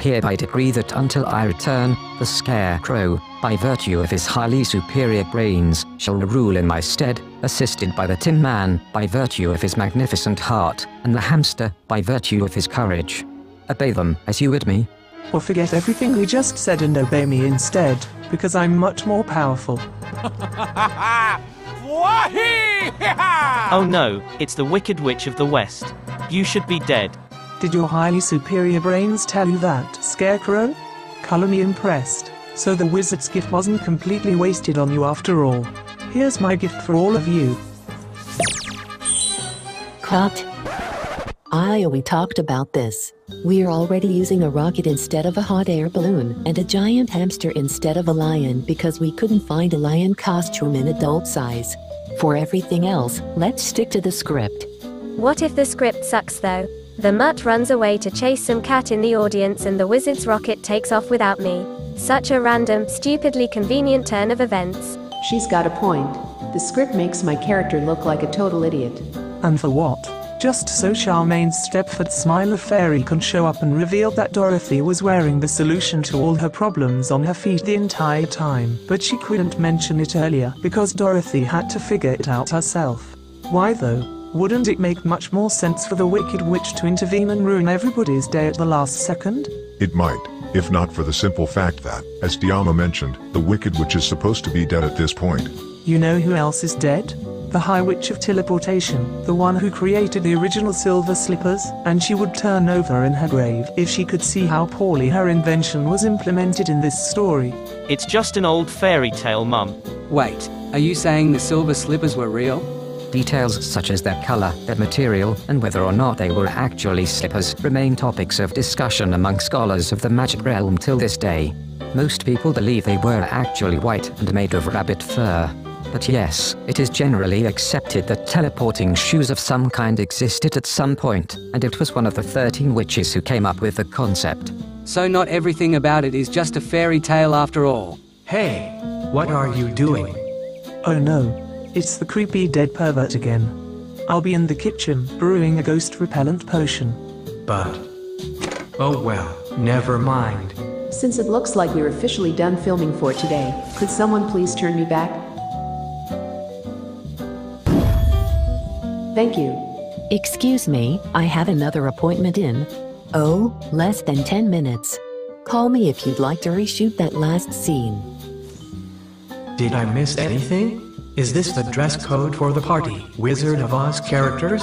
I hereby decree that until I return, the Scarecrow, by virtue of his highly superior brains, shall rule in my stead, assisted by the Tin Man, by virtue of his magnificent heart, and the Hamster, by virtue of his courage. Obey them, as you would me. Or forget everything we just said and obey me instead, because I'm much more powerful. Oh no, it's the Wicked Witch of the West. You should be dead. Did your highly superior brains tell you that, Scarecrow? Color me impressed. So the wizard's gift wasn't completely wasted on you after all. Here's my gift for all of you. Cut. I we talked about this. We're already using a rocket instead of a hot air balloon and a giant hamster instead of a lion because we couldn't find a lion costume in adult size. For everything else, let's stick to the script. What if the script sucks though? The mutt runs away to chase some cat in the audience and the wizard's rocket takes off without me. Such a random, stupidly convenient turn of events. She's got a point. The script makes my character look like a total idiot. And for what? Just so Charmaine's Stepford Smiler Fairy can show up and reveal that Dorothy was wearing the solution to all her problems on her feet the entire time. But she couldn't mention it earlier because Dorothy had to figure it out herself. Why though? Wouldn't it make much more sense for the Wicked Witch to intervene and ruin everybody's day at the last second? It might, if not for the simple fact that, as Tiamo mentioned, the Wicked Witch is supposed to be dead at this point. You know who else is dead? The High Witch of Teleportation, the one who created the original silver slippers, and she would turn over in her grave if she could see how poorly her invention was implemented in this story. It's just an old fairy tale, Mum. Wait, are you saying the silver slippers were real? Details such as their color, their material, and whether or not they were actually slippers remain topics of discussion among scholars of the magic realm till this day. Most people believe they were actually white and made of rabbit fur. But yes, it is generally accepted that teleporting shoes of some kind existed at some point, and it was one of the 13 witches who came up with the concept. So not everything about it is just a fairy tale after all. Hey, what are you doing? Oh no, it's the creepy dead pervert again. I'll be in the kitchen brewing a ghost repellent potion. But. Oh well, never mind. Since it looks like we're officially done filming for today, could someone please turn me back? Thank you. Excuse me, I have another appointment in. Oh, less than 10 minutes. Call me if you'd like to reshoot that last scene. Did I miss anything? Is this the dress code for the party, Wizard of Oz characters?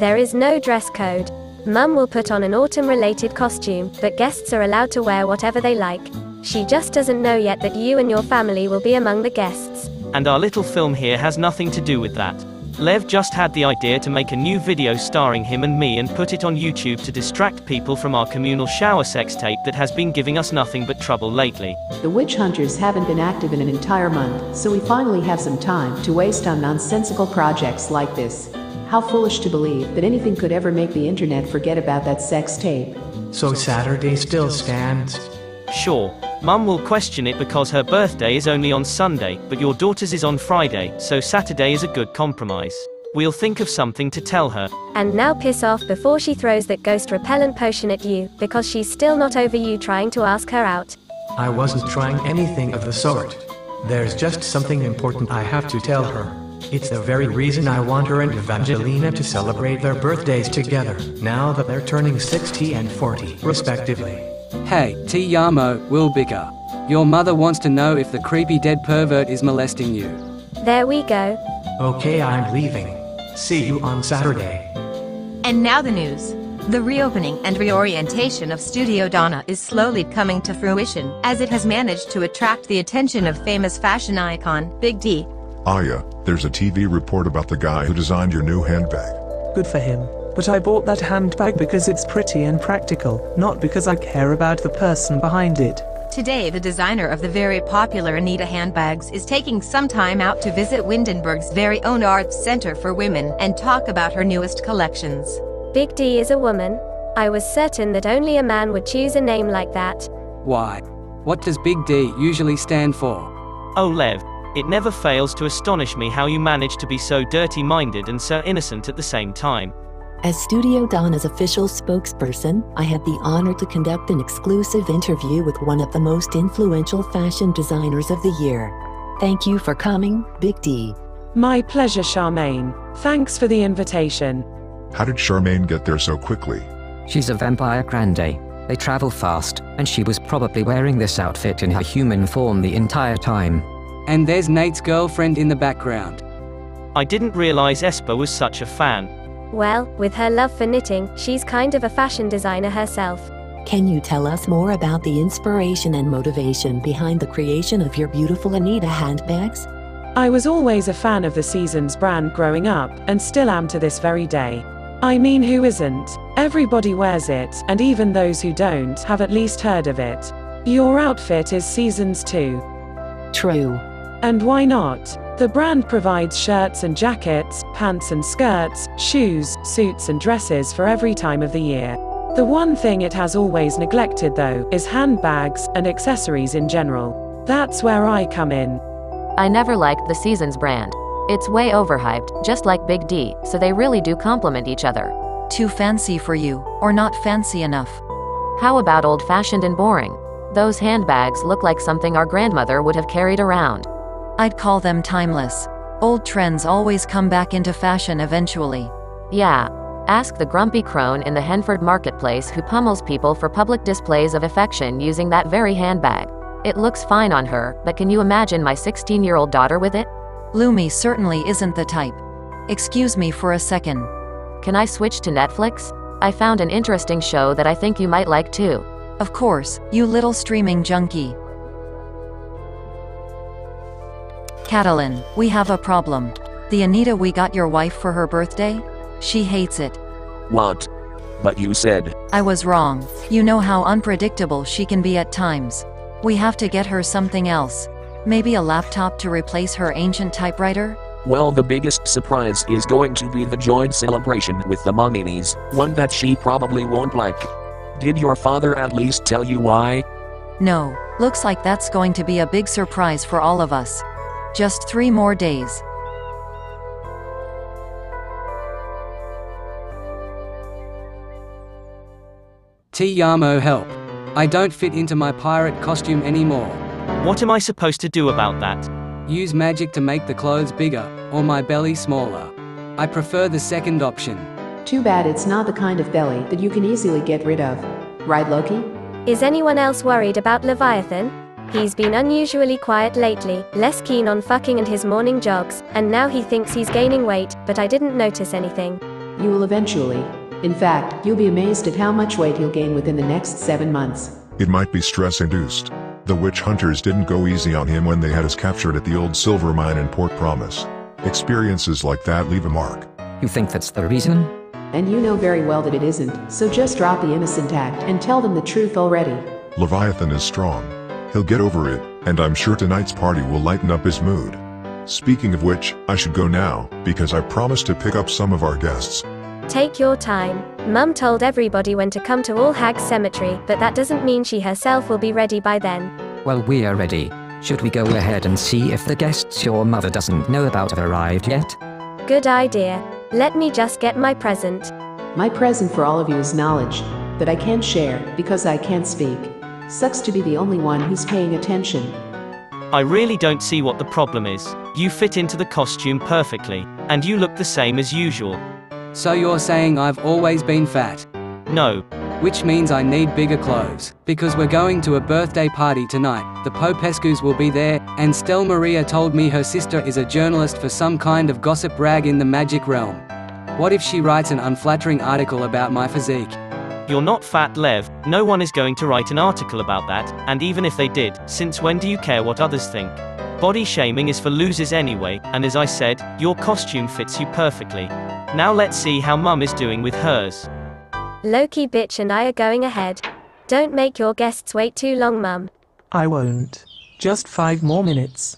There is no dress code. Mum will put on an autumn related costume, but guests are allowed to wear whatever they like. She just doesn't know yet that you and your family will be among the guests. And our little film here has nothing to do with that. Lev just had the idea to make a new video starring him and me and put it on YouTube to distract people from our communal shower sex tape that has been giving us nothing but trouble lately. The witch hunters haven't been active in an entire month, so we finally have some time to waste on nonsensical projects like this. How foolish to believe that anything could ever make the internet forget about that sex tape. So Saturday still stands? Sure, Mum will question it because her birthday is only on Sunday, but your daughter's is on Friday, so Saturday is a good compromise. We'll think of something to tell her. And now piss off before she throws that ghost repellent potion at you, because she's still not over you trying to ask her out. I wasn't trying anything of the sort. There's just something important I have to tell her. It's the very reason I want her and Evangelina to celebrate their birthdays together, now that they're turning 60 and 40, respectively. Hey, Tiamo, Will Bicker. Your mother wants to know if the creepy dead pervert is molesting you. There we go. Okay, I'm leaving. See you on Saturday. And now the news. The reopening and reorientation of Studio Donna is slowly coming to fruition, as it has managed to attract the attention of famous fashion icon, Big D. Aya, there's a TV report about the guy who designed your new handbag. Good for him. But I bought that handbag because it's pretty and practical, not because I care about the person behind it. Today the designer of the very popular Anita handbags is taking some time out to visit Windenburg's very own Arts Center for Women and talk about her newest collections. Big D is a woman. I was certain that only a man would choose a name like that. Why? What does Big D usually stand for? Oh, Lev, it never fails to astonish me how you manage to be so dirty minded and so innocent at the same time. As Studio Donna's official spokesperson, I had the honor to conduct an exclusive interview with one of the most influential fashion designers of the year. Thank you for coming, Big D. My pleasure, Charmaine. Thanks for the invitation. How did Charmaine get there so quickly? She's a vampire grande. They travel fast, and she was probably wearing this outfit in her human form the entire time. And there's Nate's girlfriend in the background. I didn't realize Esper was such a fan. Well, with her love for knitting, she's kind of a fashion designer herself. Can you tell us more about the inspiration and motivation behind the creation of your beautiful Anita handbags? I was always a fan of the Seasons brand growing up, and still am to this very day. I mean, who isn't? Everybody wears it, and even those who don't have at least heard of it. Your outfit is Seasons too. True. And why not? The brand provides shirts and jackets, pants and skirts, shoes, suits and dresses for every time of the year. The one thing it has always neglected though is handbags and accessories in general. That's where I come in. I never liked the Seasons brand. It's way overhyped, just like Big D, so they really do complement each other. Too fancy for you, or not fancy enough. How about old fashioned and boring? Those handbags look like something our grandmother would have carried around. I'd call them timeless. Old trends always come back into fashion eventually. Yeah. Ask the grumpy crone in the Henford marketplace who pummels people for public displays of affection using that very handbag. It looks fine on her, but can you imagine my 16 year old daughter with it? Lumi certainly isn't the type. Excuse me for a second. Can I switch to Netflix? I found an interesting show that I think you might like too. Of course, you little streaming junkie. Catalin, we have a problem. The Anita we got your wife for her birthday? She hates it. What? But you said. I was wrong. You know how unpredictable she can be at times. We have to get her something else. Maybe a laptop to replace her ancient typewriter? Well, the biggest surprise is going to be the joint celebration with the Mamminis, one that she probably won't like. Did your father at least tell you why? No, looks like that's going to be a big surprise for all of us. Just three more days. Tiamo help. I don't fit into my pirate costume anymore. What am I supposed to do about that? Use magic to make the clothes bigger, or my belly smaller. I prefer the second option. Too bad it's not the kind of belly that you can easily get rid of. Right, Loki? Is anyone else worried about Leviathan? He's been unusually quiet lately, less keen on fucking and his morning jogs, and now he thinks he's gaining weight, but I didn't notice anything. You will eventually. In fact, you'll be amazed at how much weight he'll gain within the next seven months. It might be stress induced. The witch hunters didn't go easy on him when they had us captured at the old silver mine in Port Promise. Experiences like that leave a mark. You think that's the reason? And you know very well that it isn't, so just drop the innocent act and tell them the truth already. Leviathan is strong. He'll get over it, and I'm sure tonight's party will lighten up his mood. Speaking of which, I should go now, because I promised to pick up some of our guests. Take your time. Mum told everybody when to come to All Hags Cemetery, but that doesn't mean she herself will be ready by then. Well, we are ready. Should we go ahead and see if the guests your mother doesn't know about have arrived yet? Good idea. Let me just get my present. My present for all of you is knowledge that I can't share because I can't speak. Sucks to be the only one who's paying attention. I really don't see what the problem is. You fit into the costume perfectly, and you look the same as usual. So you're saying I've always been fat? No. Which means I need bigger clothes. Because we're going to a birthday party tonight, the Popescus will be there, and Stelmaria told me her sister is a journalist for some kind of gossip rag in the magic realm. What if she writes an unflattering article about my physique? You're not fat, Lev. No one is going to write an article about that, and even if they did, since when do you care what others think? Body shaming is for losers anyway, and as I said, your costume fits you perfectly. Now let's see how Mum is doing with hers. Loki bitch and I are going ahead. Don't make your guests wait too long, Mum. I won't. Just five more minutes.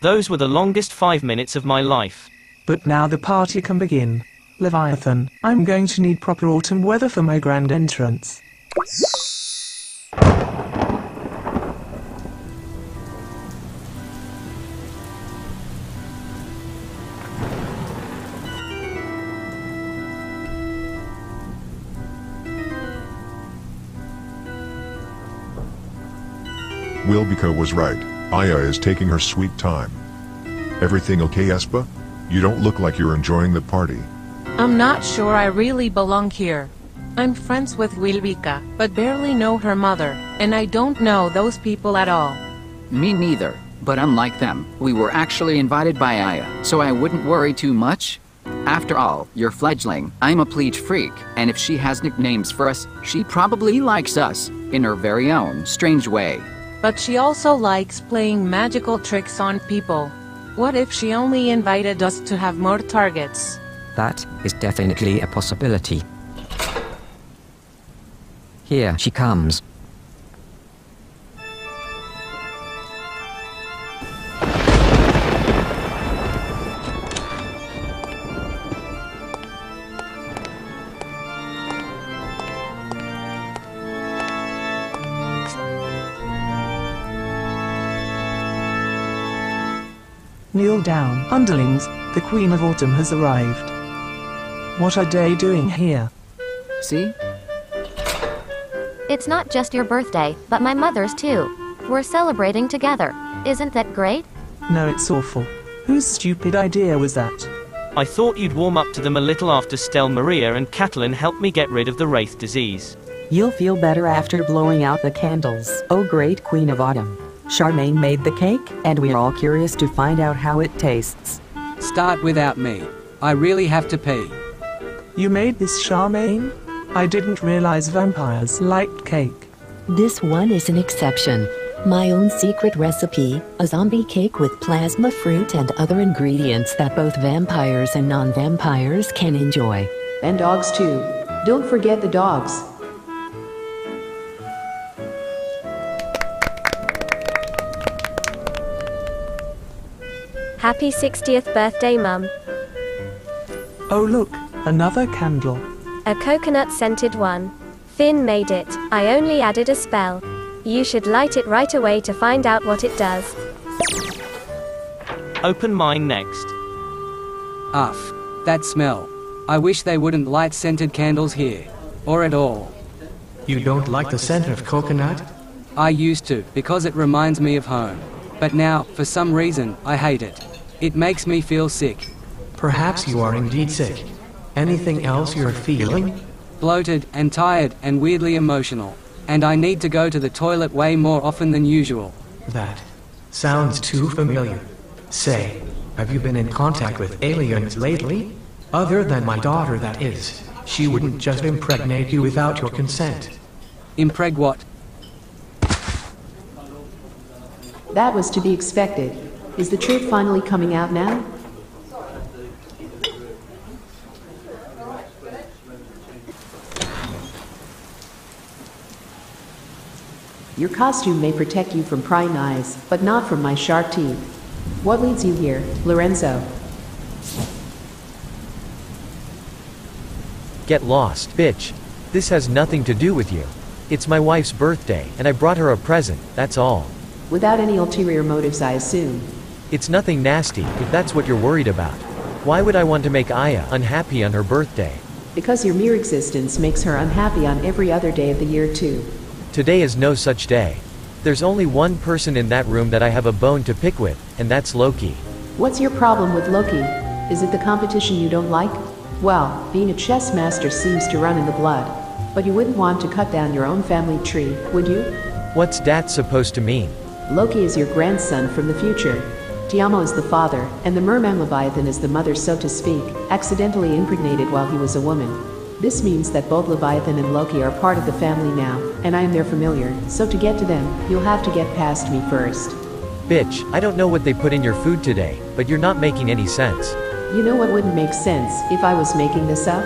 Those were the longest five minutes of my life. But now the party can begin. Leviathan, I'm going to need proper autumn weather for my grand entrance. Wilbica was right. Aya is taking her sweet time. Everything okay, Esper? You don't look like you're enjoying the party. I'm not sure I really belong here. I'm friends with Wilbica, but barely know her mother, and I don't know those people at all. Me neither, but unlike them, we were actually invited by Aya, so I wouldn't worry too much. After all, you're fledgling, I'm a pleach freak, and if she has nicknames for us, she probably likes us, in her very own strange way. But she also likes playing magical tricks on people. What if she only invited us to have more targets? That is definitely a possibility. Here she comes. Kneel down, underlings, the Queen of Autumn has arrived. What are they doing here? See? It's not just your birthday, but my mother's too. We're celebrating together. Isn't that great? No, it's awful. Whose stupid idea was that? I thought you'd warm up to them a little after Stelmaria and Catalin helped me get rid of the Wraith disease. You'll feel better after blowing out the candles, oh great Queen of Autumn. Charmaine made the cake, and we're all curious to find out how it tastes. Start without me. I really have to pee. You made this, Charmaine? I didn't realize vampires liked cake. This one is an exception. My own secret recipe, a zombie cake with plasma fruit and other ingredients that both vampires and non-vampires can enjoy. And dogs too. Don't forget the dogs. Happy 60th birthday, Mum. Oh look, another candle. A coconut scented one. Finn made it. I only added a spell. You should light it right away to find out what it does. Open mine next. Ah, Uff. That smell. I wish they wouldn't light scented candles here. Or at all. You don't like the scent of coconut? I used to, because it reminds me of home. But now, for some reason, I hate it. It makes me feel sick. Perhaps you are indeed sick. Anything else you're feeling? Bloated, and tired, and weirdly emotional. And I need to go to the toilet way more often than usual. That sounds too familiar. Say, have you been in contact with aliens lately? Other than my daughter, that is. She wouldn't just impregnate you without your consent. Impreg what? That was to be expected. Is the truth finally coming out now? Your costume may protect you from prying eyes, but not from my sharp teeth. What leads you here, Lorenzo? Get lost, bitch. This has nothing to do with you. It's my wife's birthday, and I brought her a present, that's all. Without any ulterior motives, I assume. It's nothing nasty, if that's what you're worried about. Why would I want to make Aya unhappy on her birthday? Because your mere existence makes her unhappy on every other day of the year, too. Today is no such day. There's only one person in that room that I have a bone to pick with, and that's Loki. What's your problem with Loki? Is it the competition you don't like? Well, being a chess master seems to run in the blood. But you wouldn't want to cut down your own family tree, would you? What's that supposed to mean? Loki is your grandson from the future. Tiamo is the father, and the merman Leviathan is the mother, so to speak, accidentally impregnated while he was a woman. This means that both Leviathan and Loki are part of the family now, and I am their familiar, so to get to them, you'll have to get past me first. Bitch, I don't know what they put in your food today, but you're not making any sense. You know what wouldn't make sense if I was making this up?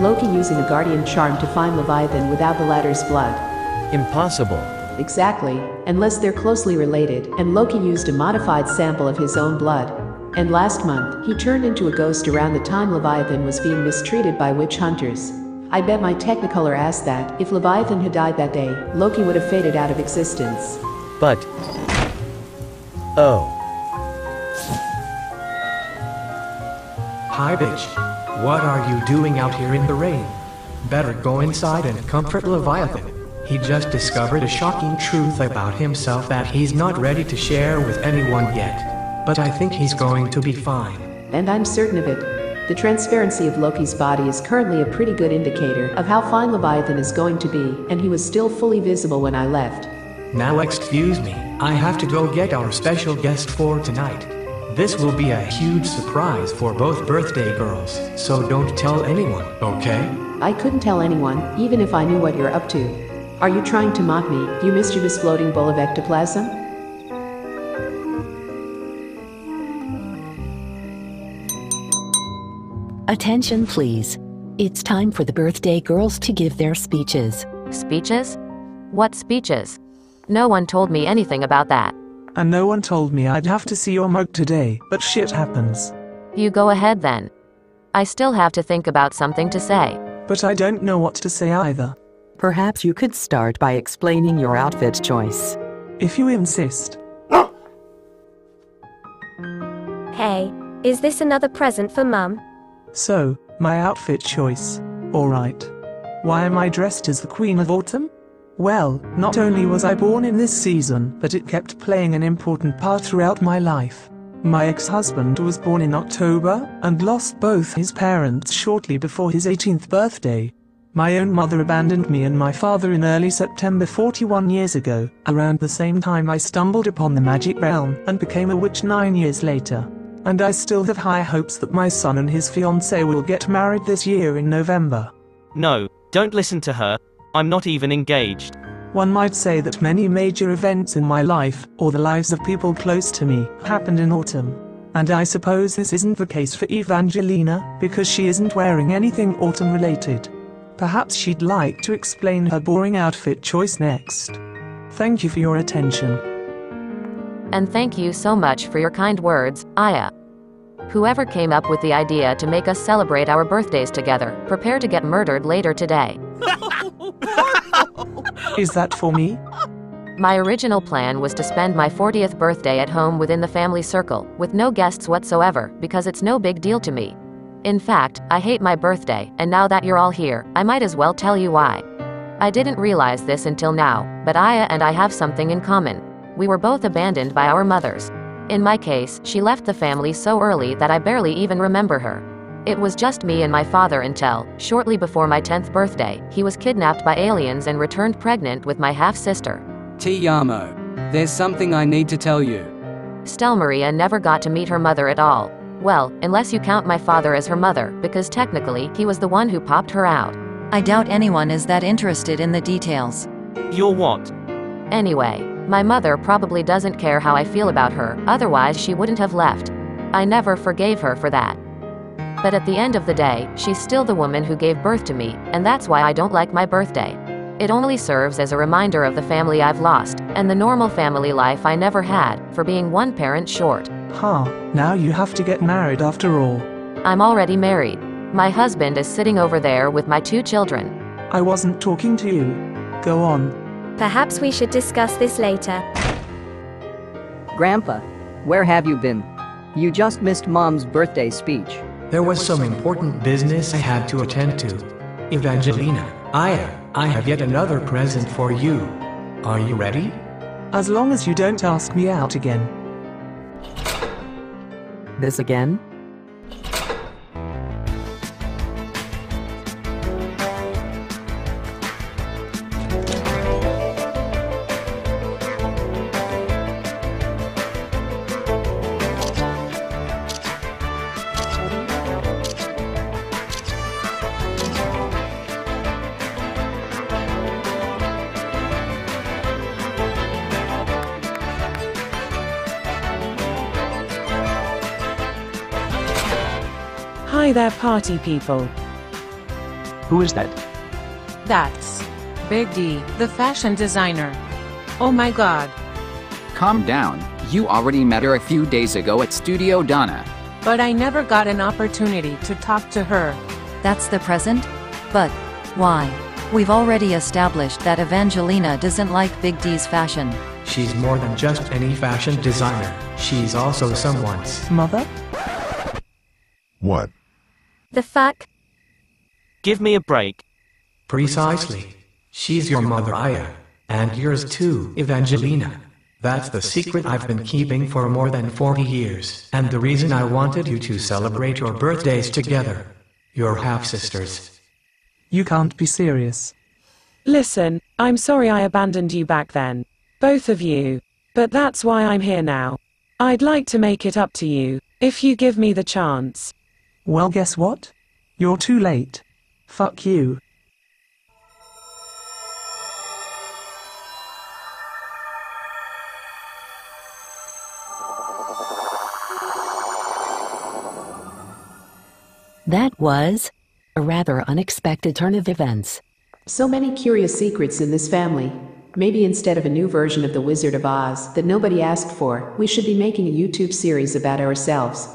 Loki using a guardian charm to find Leviathan without the latter's blood. Impossible. Exactly, unless they're closely related, and Loki used a modified sample of his own blood. And last month, he turned into a ghost around the time Leviathan was being mistreated by witch hunters. I bet my Technicolor ass that, if Leviathan had died that day, Loki would have faded out of existence. But. Oh. Hi, bitch. What are you doing out here in the rain? Better go inside and comfort Leviathan. He just discovered a shocking truth about himself that he's not ready to share with anyone yet. But I think he's going to be fine. And I'm certain of it. The transparency of Loki's body is currently a pretty good indicator of how fine Leviathan is going to be, and he was still fully visible when I left. Now excuse me, I have to go get our special guest for tonight. This will be a huge surprise for both birthday girls, so don't tell anyone, okay? I couldn't tell anyone, even if I knew what you're up to. Are you trying to mock me, you mischievous floating bowl of ectoplasm? Attention, please. It's time for the birthday girls to give their speeches. Speeches? What speeches? No one told me anything about that. And no one told me I'd have to see your mug today, but shit happens. You go ahead then. I still have to think about something to say. But I don't know what to say either. Perhaps you could start by explaining your outfit choice. If you insist. Hey, is this another present for Mum? So, my outfit choice. Alright. Why am I dressed as the Queen of Autumn? Well, not only was I born in this season, but it kept playing an important part throughout my life. My ex-husband was born in October, and lost both his parents shortly before his 18th birthday. My own mother abandoned me and my father in early September 41 years ago. Around the same time I stumbled upon the magic realm and became a witch nine years later. And I still have high hopes that my son and his fiancée will get married this year in November. No, don't listen to her. I'm not even engaged. One might say that many major events in my life, or the lives of people close to me, happened in autumn. And I suppose this isn't the case for Evangelina, because she isn't wearing anything autumn related. Perhaps she'd like to explain her boring outfit choice next. Thank you for your attention. And thank you so much for your kind words, Aya. Whoever came up with the idea to make us celebrate our birthdays together, prepare to get murdered later today. Is that for me? My original plan was to spend my 40th birthday at home within the family circle, with no guests whatsoever, because it's no big deal to me. In fact, I hate my birthday, and now that you're all here, I might as well tell you why. I didn't realize this until now, but Aya and I have something in common. We were both abandoned by our mothers. In my case, she left the family so early that I barely even remember her. It was just me and my father until, shortly before my 10th birthday, he was kidnapped by aliens and returned pregnant with my half sister. Tiamo. There's something I need to tell you. Stelmaria never got to meet her mother at all. Well, unless you count my father as her mother, because technically, he was the one who popped her out. I doubt anyone is that interested in the details. You're what? Anyway, my mother probably doesn't care how I feel about her, otherwise, she wouldn't have left. I never forgave her for that. But at the end of the day, she's still the woman who gave birth to me, and that's why I don't like my birthday. It only serves as a reminder of the family I've lost, and the normal family life I never had, for being one parent short. Huh, now you have to get married after all. I'm already married. My husband is sitting over there with my two children. I wasn't talking to you. Go on. Perhaps we should discuss this later. Grandpa, where have you been? You just missed Mom's birthday speech. There was some important business I had to attend to. Evangelina, Aya, I have yet another present for you. Are you ready? As long as you don't ask me out again. This again? Hi there, party people. Who is that? That's Big D, the fashion designer. Oh my god. Calm down. You already met her a few days ago at Studio Donna. But I never got an opportunity to talk to her. That's the present? But why? We've already established that Evangelina doesn't like Big D's fashion. She's more than just any fashion designer. She's also someone's mother. What? The fuck? Give me a break. Precisely. She's your mother, Aya. And yours too, Evangelina. That's the secret I've been keeping for more than 40 years, and the reason I wanted you to celebrate your birthdays together. You're half-sisters. You can't be serious. Listen, I'm sorry I abandoned you back then. Both of you. But that's why I'm here now. I'd like to make it up to you, if you give me the chance. Well, guess what? You're too late. Fuck you. That was a rather unexpected turn of events. So many curious secrets in this family. Maybe instead of a new version of The Wizard of Oz that nobody asked for, we should be making a YouTube series about ourselves.